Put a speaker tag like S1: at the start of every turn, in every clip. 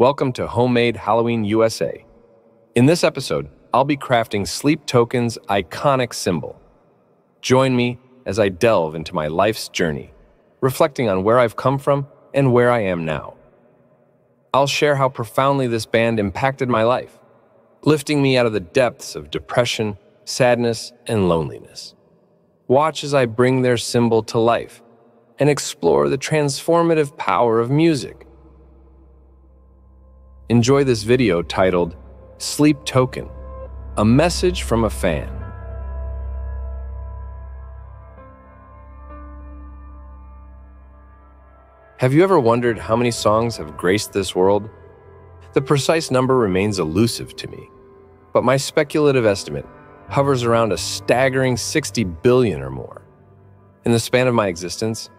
S1: Welcome to Homemade Halloween USA. In this episode, I'll be crafting Sleep Token's iconic symbol. Join me as I delve into my life's journey, reflecting on where I've come from and where I am now. I'll share how profoundly this band impacted my life, lifting me out of the depths of depression, sadness, and loneliness. Watch as I bring their symbol to life and explore the transformative power of music. Enjoy this video titled Sleep Token A Message from a Fan. Have you ever wondered how many songs have graced this world? The precise number remains elusive to me, but my speculative estimate hovers around a staggering 60 billion or more. In the span of my existence,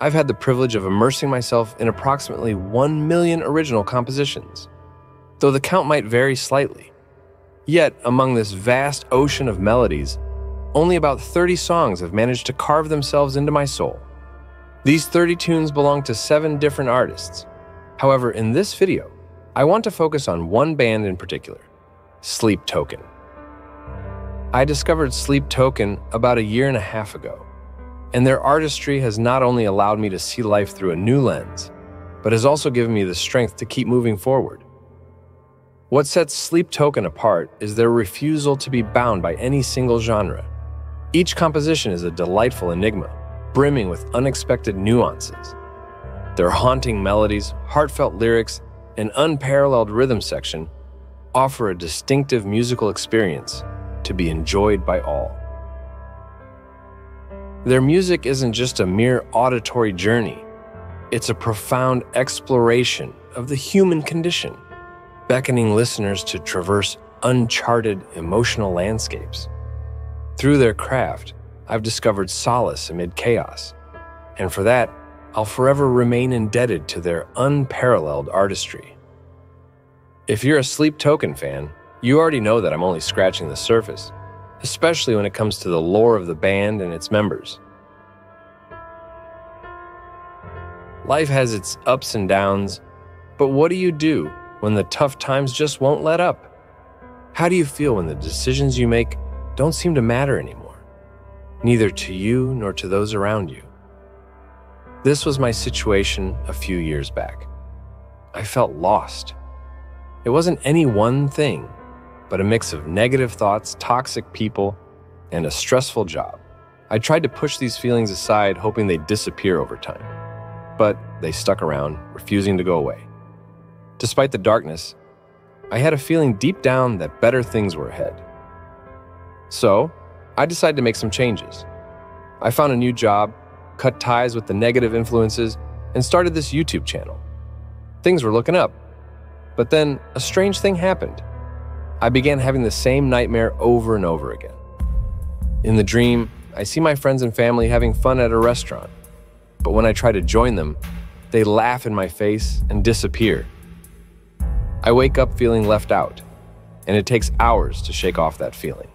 S1: I've had the privilege of immersing myself in approximately 1 million original compositions, though the count might vary slightly. Yet, among this vast ocean of melodies, only about 30 songs have managed to carve themselves into my soul. These 30 tunes belong to seven different artists. However, in this video, I want to focus on one band in particular Sleep Token. I discovered Sleep Token about a year and a half ago and their artistry has not only allowed me to see life through a new lens, but has also given me the strength to keep moving forward. What sets Sleep Token apart is their refusal to be bound by any single genre. Each composition is a delightful enigma, brimming with unexpected nuances. Their haunting melodies, heartfelt lyrics, and unparalleled rhythm section offer a distinctive musical experience to be enjoyed by all. Their music isn't just a mere auditory journey, it's a profound exploration of the human condition, beckoning listeners to traverse uncharted emotional landscapes. Through their craft, I've discovered solace amid chaos, and for that, I'll forever remain indebted to their unparalleled artistry. If you're a Sleep Token fan, you already know that I'm only scratching the surface especially when it comes to the lore of the band and its members. Life has its ups and downs, but what do you do when the tough times just won't let up? How do you feel when the decisions you make don't seem to matter anymore, neither to you nor to those around you? This was my situation a few years back. I felt lost. It wasn't any one thing, but a mix of negative thoughts, toxic people, and a stressful job. I tried to push these feelings aside, hoping they'd disappear over time. But they stuck around, refusing to go away. Despite the darkness, I had a feeling deep down that better things were ahead. So, I decided to make some changes. I found a new job, cut ties with the negative influences, and started this YouTube channel. Things were looking up. But then a strange thing happened. I began having the same nightmare over and over again. In the dream, I see my friends and family having fun at a restaurant, but when I try to join them, they laugh in my face and disappear. I wake up feeling left out, and it takes hours to shake off that feeling.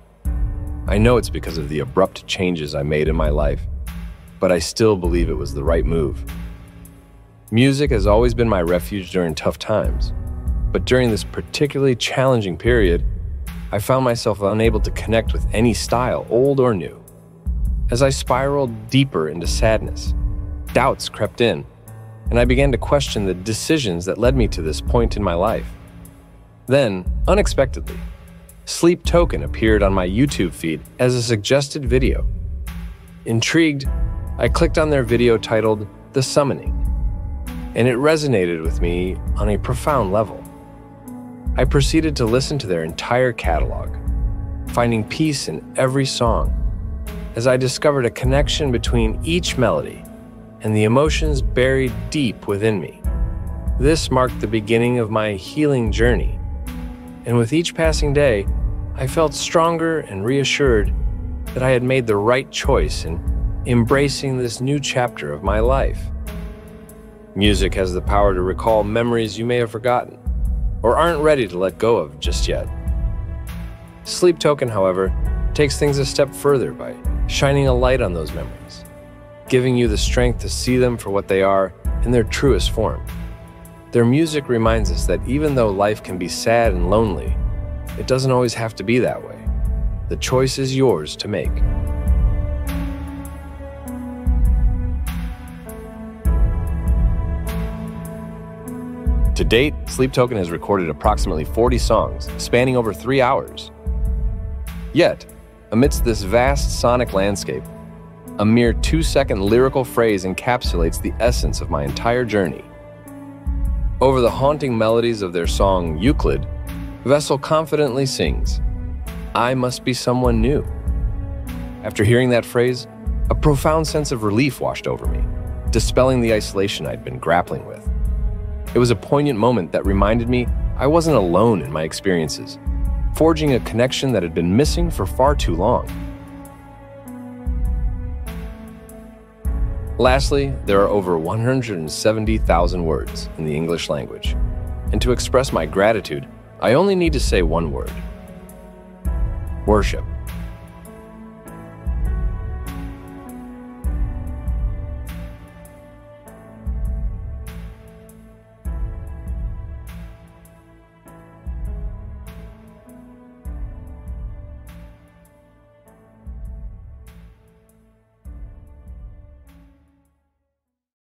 S1: I know it's because of the abrupt changes I made in my life, but I still believe it was the right move. Music has always been my refuge during tough times. But during this particularly challenging period, I found myself unable to connect with any style, old or new. As I spiraled deeper into sadness, doubts crept in, and I began to question the decisions that led me to this point in my life. Then, unexpectedly, Sleep Token appeared on my YouTube feed as a suggested video. Intrigued, I clicked on their video titled The Summoning, and it resonated with me on a profound level. I proceeded to listen to their entire catalog, finding peace in every song, as I discovered a connection between each melody and the emotions buried deep within me. This marked the beginning of my healing journey, and with each passing day, I felt stronger and reassured that I had made the right choice in embracing this new chapter of my life. Music has the power to recall memories you may have forgotten or aren't ready to let go of just yet. Sleep Token, however, takes things a step further by shining a light on those memories, giving you the strength to see them for what they are in their truest form. Their music reminds us that even though life can be sad and lonely, it doesn't always have to be that way. The choice is yours to make. To date, Sleep Token has recorded approximately 40 songs, spanning over three hours. Yet, amidst this vast sonic landscape, a mere two second lyrical phrase encapsulates the essence of my entire journey. Over the haunting melodies of their song Euclid, Vessel confidently sings, I must be someone new. After hearing that phrase, a profound sense of relief washed over me, dispelling the isolation I'd been grappling with. It was a poignant moment that reminded me I wasn't alone in my experiences, forging a connection that had been missing for far too long. Lastly, there are over 170,000 words in the English language. And to express my gratitude, I only need to say one word worship.